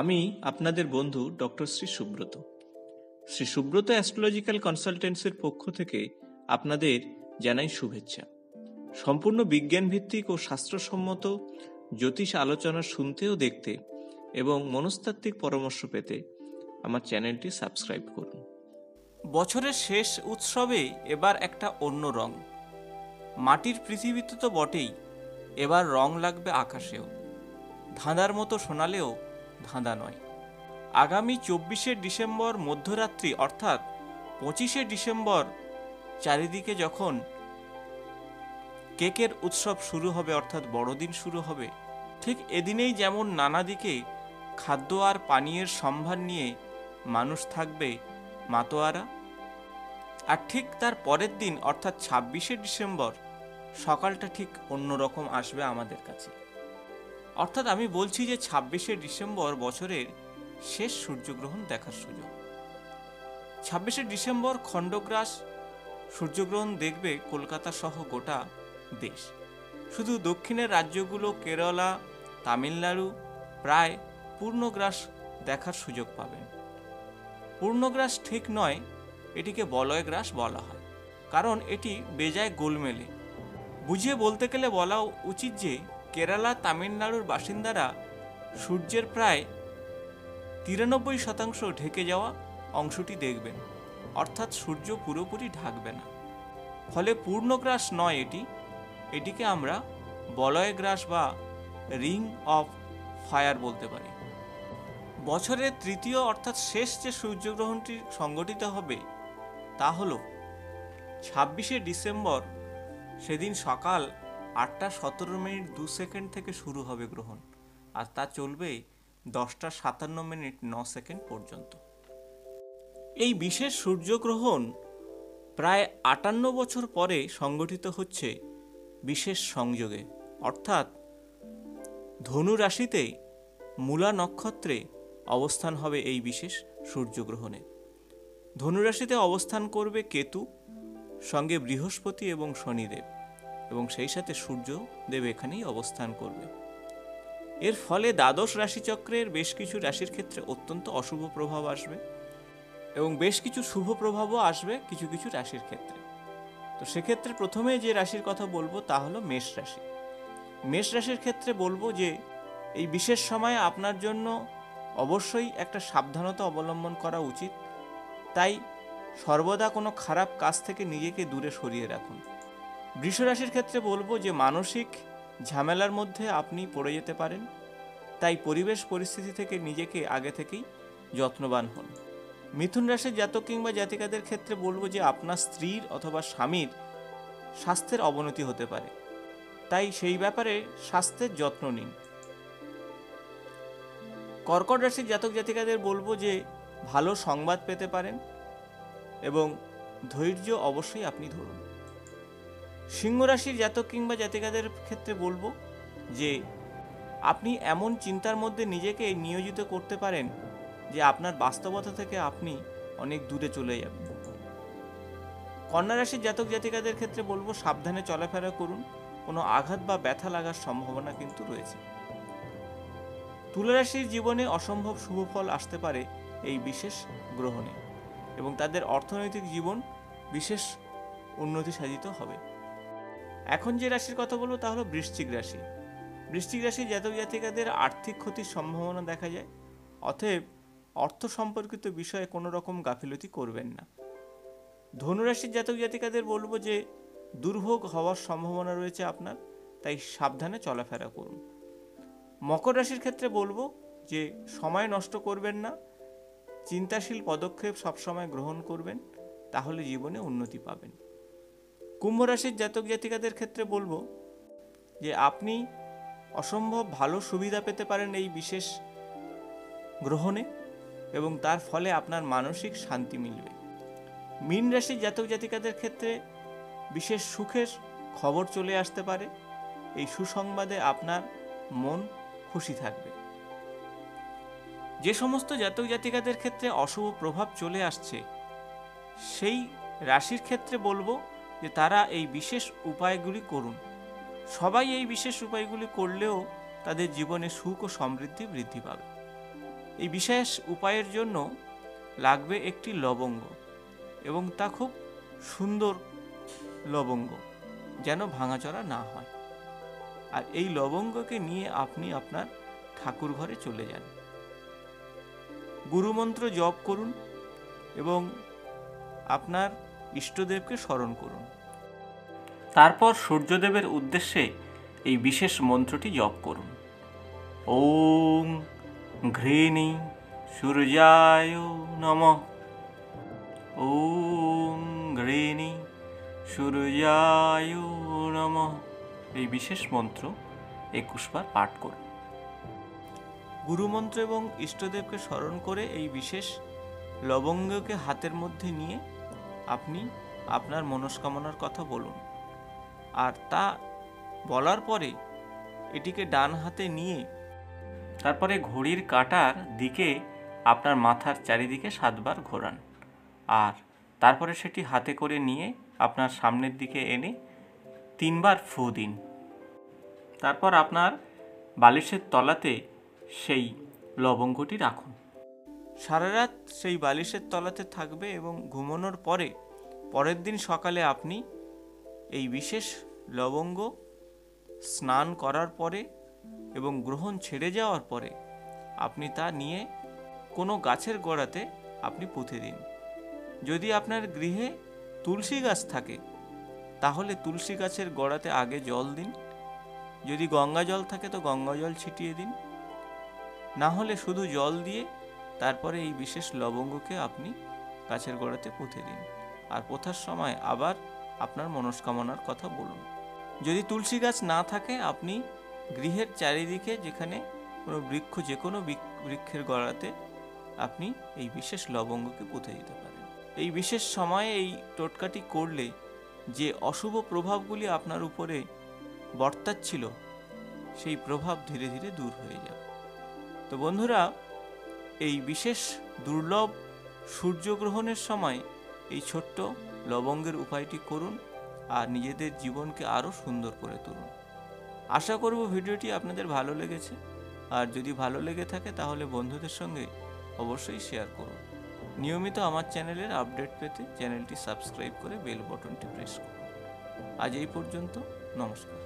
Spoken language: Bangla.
আমি আপনাদের বন্ধু ডক্টর শ্রী সুব্রত। শ্রী সুব্রত অ্যাস্ট্রোলজিক্যাল কনসালটেন্সির পক্ষ থেকে আপনাদের জানাই শুভেচ্ছা। সম্পূর্ণ বিজ্ঞান ভিত্তিক ও শাস্ত্রসম্মত জ্যোতিষ আলোচনা শুনতে ও দেখতে এবং মনস্তাত্ত্বিক পরামর্শ পেতে আমার চ্যানেলটি সাবস্ক্রাইব করুন। বছরের শেষ উৎসবে এবার একটা অন্য রং। মাটির পৃথিবীতে তো বটেই, এবার রং লাগবে আকাশেও। ধাঁধার মতো শোনালেও ধাঁধা নয়। আগামী চব্বিশে ডিসেম্বর মধ্যরাত্রি, অর্থাৎ পঁচিশে ডিসেম্বর চারিদিকে যখন কেকের উৎসব শুরু হবে, অর্থাৎ বড়দিন শুরু হবে, ঠিক এদিনেই যেমন নানা দিকে খাদ্য আর পানীয়ের সম্ভার নিয়ে মানুষ থাকবে মাতোয়ারা, আর ঠিক তার পরের দিন, অর্থাৎ ছাব্বিশে ডিসেম্বর, সকালটা ঠিক অন্যরকম আসবে আমাদের কাছে। অর্থাৎ আমি বলছি যে ছাব্বিশে ডিসেম্বর বছরের শেষ সূর্যগ্রহণ দেখার সুযোগ। ছাব্বিশে ডিসেম্বর খণ্ডগ্রাস, সূর্যগ্রহণ দেখবে কলকাতা সহ গোটা দেশ। শুধু দক্ষিণের রাজ্যগুলো কেরালা, তামিলনাড়ু প্রায় পূর্ণগ্রাস দেখার সুযোগ পাবেন পূর্ণগ্রাস ঠিক নয়, এটিকে বলয়গ্রাস বলা হয়, কারণ এটি বেজায় গোলমেলে। বুঝিয়ে বলতে গেলে বলা উচিত যে কেরালা তামিলনাড়ুর বাসিন্দারা সূর্যের প্রায় তিরানব্বই শতাংশ ঢেকে যাওয়া অংশটি দেখবেন। অর্থাৎ সূর্য পুরোপুরি ঢাকবে না। ফলে পূর্ণগ্রাস নয় এটি। এটিকে আমরা বলয়গ্রাস বা রিং অফ ফায়ার বলতে পারি। বছরের তৃতীয় অর্থাৎ শেষ যে সূর্যগ্রহণটি সংগঠিত হবে, তা হল ছাব্বিশে ডিসেম্বর, সেদিন সকাল আটটা সতেরো মিনিট দু সেকেন্ড থেকে শুরু হবে গ্রহণ। আর তা চলবে দশটা সাতান্ন মিনিট ন সেকেন্ড পর্যন্ত। এই বিশেষ সূর্যগ্রহণ প্রায় আটান্ন বছর পরে সংগঠিত হচ্ছে বিশেষ সংযোগে। অর্থাৎ ধনু রাশিতে মূলা নক্ষত্রে অবস্থান হবে এই বিশেষ সূর্যগ্রহণে। ধনুরাশিতে অবস্থান করবে কেতু, সঙ্গে বৃহস্পতি এবং শনিদেব। এবং সেই সাথে সূর্য দেব এখানেই অবস্থান করবে। এর ফলে দ্বাদশ রাশিচক্রের বেশ কিছু রাশির ক্ষেত্রে অত্যন্ত অশুভ প্রভাব আসবে এবং বেশ কিছু শুভ প্রভাবও আসবে কিছু কিছু রাশির ক্ষেত্রে। তো সেক্ষেত্রে প্রথমে যে রাশির কথা বলব তা হলো মেষ রাশি। মেষ রাশির ক্ষেত্রে বলব যে এই বিশেষ সময়ে আপনার জন্য অবশ্যই একটা সাবধানতা অবলম্বন করা উচিত। তাই সর্বদা কোনো খারাপ কাজ থেকে নিজেকে দূরে সরিয়ে রাখুন। বৃষ রাশির ক্ষেত্রে বলব যে মানসিক ঝামেলার মধ্যে আপনি পড়ে যেতে পারেন। তাই পরিবেশ পরিস্থিতি থেকে নিজেকে আগে থেকেই যত্নবান হন। মিথুন রাশির জাতক কিংবা জাতিকাদের ক্ষেত্রে বলব যে আপনার স্ত্রীর অথবা স্বামীর স্বাস্থ্যের অবনতি হতে পারে। তাই সেই ব্যাপারে স্বাস্থ্যের যত্ন নিন। কর্কট রাশির জাতক জাতিকাদের বলব যে ভালো সংবাদ পেতে পারেন এবং ধৈর্য অবশ্যই আপনি ধরুন। সিংহ রাশির জাতক কিংবা জাতিকাদের ক্ষেত্রে বলব যে, আপনি এমন চিন্তার মধ্যে নিজেকে নিয়োজিত করতে পারেন যে আপনার বাস্তবতা থেকে আপনি অনেক দূরে চলে যাবেন। কন্যা রাশির জাতক জাতিকাদের ক্ষেত্রে বলব সাবধানে চলাফেরা করুন, কোনো আঘাত বা ব্যথা লাগার সম্ভাবনা কিন্তু রয়েছে। তুলারাশির জীবনে অসম্ভব শুভ ফল আসতে পারে এই বিশেষ গ্রহণে এবং তাদের অর্থনৈতিক জীবন বিশেষ উন্নতি সাধিত হবে। এখন যে রাশির কথা বলব তা হলো বৃশ্চিক রাশি। বৃশ্চিক রাশির জাতক জাতিকাদের আর্থিক ক্ষতির সম্ভাবনা দেখা যায়, অতএব অর্থ সম্পর্কিত বিষয়ে কোনো রকম গাফিলতি করবেন না। ধনুরাশির জাতক জাতিকাদের বলব যে, দুর্ভোগ হওয়ার সম্ভাবনা রয়েছে আপনার, তাই সাবধানে চলাফেরা করুন। মকর রাশির ক্ষেত্রে বলব যে, সময় নষ্ট করবেন না, চিন্তাশীল পদক্ষেপ সবসময় গ্রহণ করবেন, তাহলে জীবনে উন্নতি পাবেন। কুম্ভ রাশির জাতক জাতিকাদের ক্ষেত্রে বলব যে আপনি অসম্ভব ভালো সুবিধা পেতে পারেন এই বিশেষ গ্রহণে এবং তার ফলে আপনার মানসিক শান্তি মিলবে। মীন রাশির জাতক জাতিকাদের ক্ষেত্রে বিশেষ সুখের খবর চলে আসতে পারে। এই সুসংবাদে আপনার মন খুশি থাকবে। যে সমস্ত জাতক জাতিকাদের ক্ষেত্রে অশুভ প্রভাব চলে আসছে, সেই রাশির ক্ষেত্রে বলব যে তারা এই বিশেষ উপায়গুলি করুন। সবাই এই বিশেষ উপায়গুলি করলেও তাদের জীবনে সুখ ও সমৃদ্ধি বৃদ্ধি পাবে। এই বিশেষ উপায়ের জন্য লাগবে একটি লবঙ্গ এবং তা খুব সুন্দর লবঙ্গ যেন ভাঙাচড়া না হয়। আর এই লবঙ্গকে নিয়ে আপনি আপনার ঠাকুর ঘরে চলে যান। গুরুমন্ত্র জপ করুন এবং আপনার ইষ্টদেবকে স্মরণ করুন। তারপর সূর্যদেবের উদ্দেশ্যে এই বিশেষ মন্ত্রটি জপ করুন। ওম ঘৃণী সূর্যায় নম। ওম ঘৃণী সূর্যায় নম। এই বিশেষ মন্ত্র একুশবার পাঠ করুন। গুরুমন্ত্র এবং ইষ্টদেবকে স্মরণ করে এই বিশেষ লবঙ্গকে হাতের মধ্যে নিয়ে আপনি আপনার মনস্কামনার কথা বলুন। আর তা বলার পরে এটিকে ডান হাতে নিয়ে তারপরে ঘড়ির কাঁটার দিকে আপনার মাথার চারিদিকে সাতবার ঘোরান। আর তারপরে সেটি হাতে করে নিয়ে আপনার সামনের দিকে এনে তিনবার ফু দিন। তারপর আপনার বালিশের তলাতে সেই লবঙ্গটি রাখুন। সারা রাত সেই বালিশের তলাতে থাকবে এবং ঘুমানোর পরে পরের দিন সকালে আপনি এই বিশেষ লবঙ্গ স্নান করার পরে এবং গ্রহণ ছেড়ে যাওয়ার পরে আপনি তা নিয়ে কোনো গাছের গোড়াতে আপনি পুঁতে দিন। যদি আপনার গৃহে তুলসী গাছ থাকে, তাহলে তুলসী গাছের গোড়াতে আগে জল দিন। যদি গঙ্গা জল থাকে, তো গঙ্গা জল ছিটিয়ে দিন। না হলে শুধু জল দিয়ে তারপরে এই বিশেষ লবঙ্গকে আপনি গাছের গোড়াতে পুঁতে দিন। আর পোথার সময় আবার আপনার মনস্কামনার কথা বলুন। যদি তুলসী গাছ না থাকে, আপনি গৃহের চারিদিকে যেখানে কোনো বৃক্ষ যে কোনো বৃক- বৃক্ষের গড়াতে আপনি এই বিশেষ লবঙ্গকে পুঁতে দিতে পারেন। এই বিশেষ সময়ে এই টোটকাটি করলে যে অশুভ প্রভাবগুলি আপনার উপরে বর্তাচ্ছিল, সেই প্রভাব ধীরে ধীরে দূর হয়ে যাবে তো বন্ধুরা এই বিশেষ দুর্লভ সূর্যগ্রহণের সময় এই ছোট্ট লবঙ্গের উপায়টি করুন আর নিজেদের জীবনকে আরও সুন্দর করে তুলুন। আশা করব ভিডিওটি আপনাদের ভালো লেগেছে। আর যদি ভালো লেগে থাকে তাহলে বন্ধুদের সঙ্গে অবশ্যই শেয়ার করুন। নিয়মিত আমার চ্যানেলের আপডেট পেতে চ্যানেলটি সাবস্ক্রাইব করে বেল বটনটি প্রেস করুন। আজ এই পর্যন্ত, নমস্কার।